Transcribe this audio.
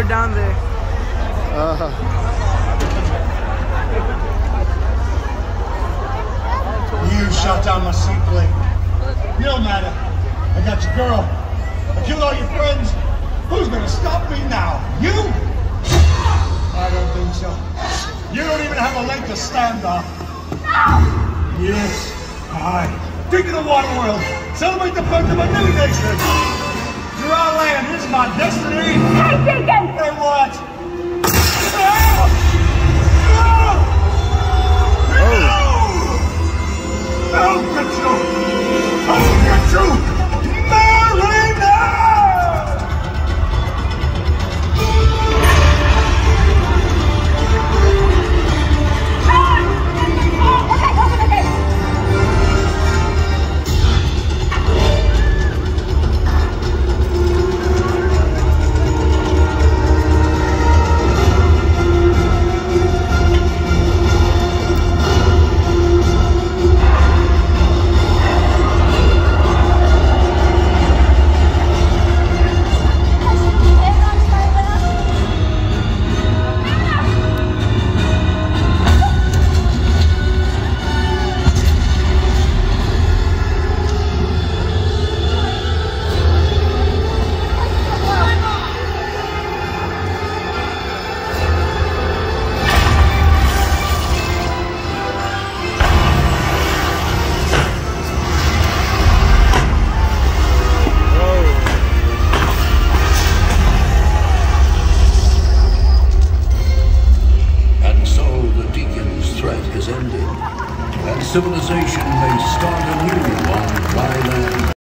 down there. Uh, You shot down my seat plate. You don't matter. I got your girl. I killed all your friends. Who's gonna stop me now? You? I don't think so. You don't even have a leg to stand on. Yes, I. Take to the water world. Celebrate the birth of a new nation. Dry land is my destiny. Hey, what? civilization may start anew on dry land.